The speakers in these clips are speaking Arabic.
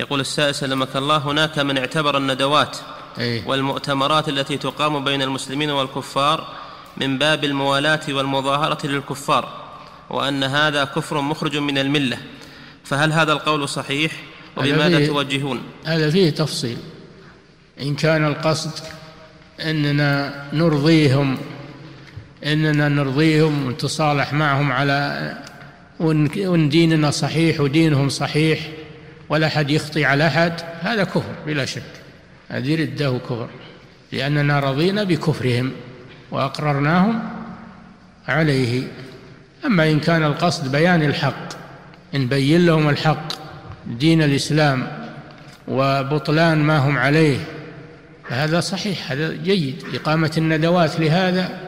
يقول السائل سلمك الله هناك من اعتبر الندوات أي. والمؤتمرات التي تقام بين المسلمين والكفار من باب الموالاة والمظاهرة للكفار وأن هذا كفر مخرج من الملة. فهل هذا القول صحيح؟ وبماذا توجهون؟ هذا فيه تفصيل. إن كان القصد أننا نرضيهم أننا نرضيهم ونتصالح معهم على وإن ديننا صحيح ودينهم صحيح ولا أحد يخطي على أحد هذا كفر بلا شك. هذه ردة كفر لأننا رضينا بكفرهم وأقررناهم عليه. أما إن كان القصد بيان الحق نبين لهم الحق دين الإسلام وبطلان ما هم عليه فهذا صحيح هذا جيد. إقامة الندوات لهذا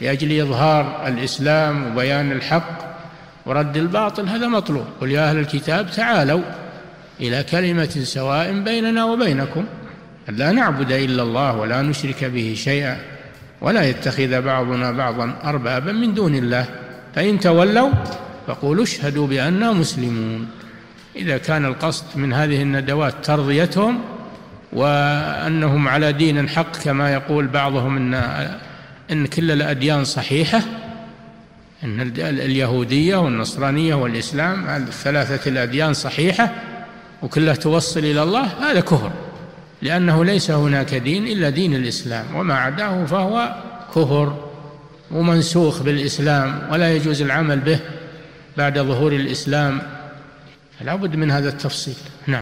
لأجل إظهار الإسلام وبيان الحق ورد الباطل هذا مطلوب. قل يا أهل الكتاب تعالوا. إلى كلمة سواء بيننا وبينكم. أن لا نعبد إلا الله ولا نشرك به شيئا ولا يتخذ بعضنا بعضا أربابا من دون الله. فإن تولوا فقولوا اشهدوا بأننا مسلمون. إذا كان القصد من هذه الندوات ترضيتهم وأنهم على دين حق كما يقول بعضهم إن إن كل الأديان صحيحة أن ال- اليهودية والنصرانية والإسلام الثلاثة الأديان صحيحة وكلها توصل إلى الله هذا كفر لأنه ليس هناك دين إلا دين الإسلام وما عداه فهو كفر ومنسوخ بالإسلام ولا يجوز العمل به بعد ظهور الإسلام. لابد من هذا التفصيل. نعم.